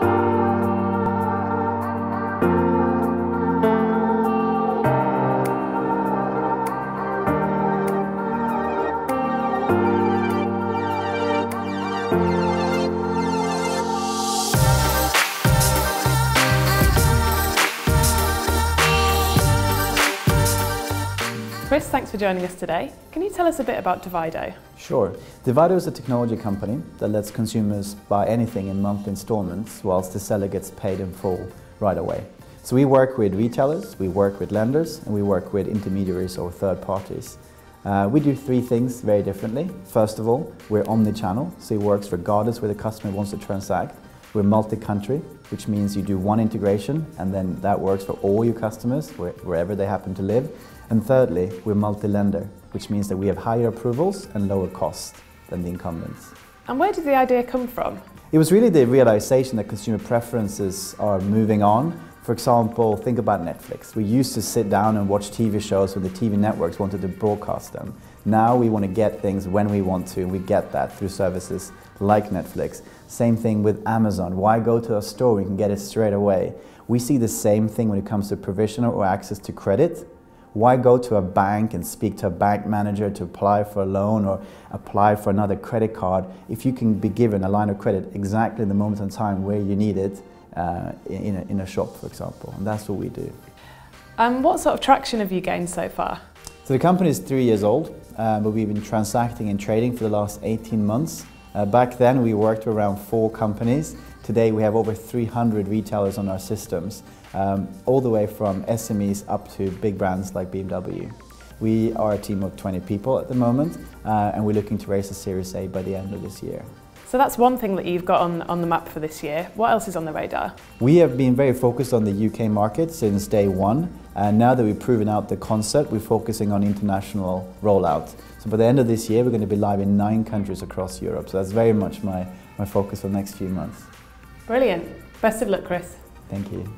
Bye. For joining us today. Can you tell us a bit about Divido? Sure. Divido is a technology company that lets consumers buy anything in monthly installments whilst the seller gets paid in full right away. So we work with retailers, we work with lenders, and we work with intermediaries or third parties. Uh, we do three things very differently. First of all, we're omni-channel, so it works regardless where the customer wants to transact. We're multi-country, which means you do one integration and then that works for all your customers, wherever they happen to live. And thirdly, we're multi-lender, which means that we have higher approvals and lower cost than the incumbents. And where did the idea come from? It was really the realization that consumer preferences are moving on for example, think about Netflix. We used to sit down and watch TV shows when the TV networks wanted to broadcast them. Now we want to get things when we want to, and we get that through services like Netflix. Same thing with Amazon. Why go to a store you can get it straight away? We see the same thing when it comes to provisional or access to credit. Why go to a bank and speak to a bank manager to apply for a loan or apply for another credit card if you can be given a line of credit exactly in the moment in time where you need it uh, in, a, in a shop, for example. And that's what we do. And what sort of traction have you gained so far? So the company is three years old, uh, but we've been transacting and trading for the last 18 months. Uh, back then we worked with around four companies. Today we have over 300 retailers on our systems, um, all the way from SMEs up to big brands like BMW. We are a team of 20 people at the moment, uh, and we're looking to raise a Series A by the end of this year. So that's one thing that you've got on, on the map for this year. What else is on the radar? We have been very focused on the UK market since day one. And now that we've proven out the concept, we're focusing on international rollout. So by the end of this year, we're going to be live in nine countries across Europe. So that's very much my, my focus for the next few months. Brilliant. Best of luck, Chris. Thank you.